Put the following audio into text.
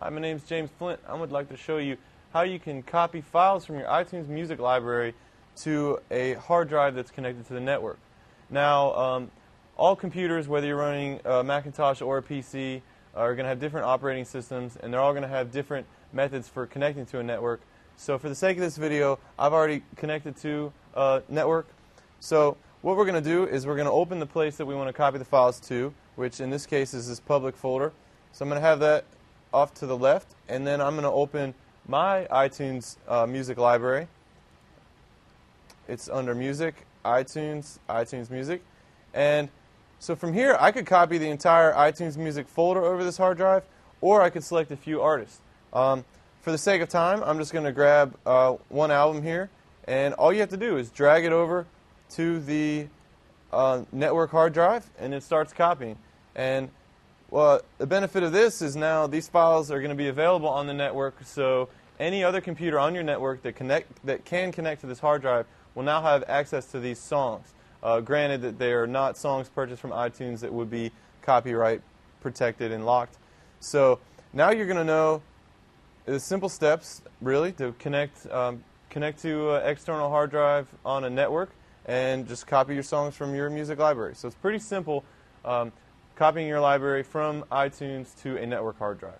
Hi, my name is James Flint. I would like to show you how you can copy files from your iTunes music library to a hard drive that's connected to the network. Now, um, all computers, whether you're running a Macintosh or a PC, are going to have different operating systems, and they're all going to have different methods for connecting to a network. So for the sake of this video, I've already connected to a network. So what we're going to do is we're going to open the place that we want to copy the files to, which in this case is this public folder. So I'm going to have that off to the left, and then I'm going to open my iTunes uh, music library. It's under Music, iTunes, iTunes Music. And so from here, I could copy the entire iTunes Music folder over this hard drive, or I could select a few artists. Um, for the sake of time, I'm just going to grab uh, one album here, and all you have to do is drag it over to the uh, network hard drive, and it starts copying. And well, the benefit of this is now these files are going to be available on the network, so any other computer on your network that connect that can connect to this hard drive will now have access to these songs. Uh, granted that they are not songs purchased from iTunes that would be copyright protected and locked. So now you're going to know the simple steps, really, to connect um, connect to an external hard drive on a network and just copy your songs from your music library. So it's pretty simple. Um, copying your library from iTunes to a network hard drive.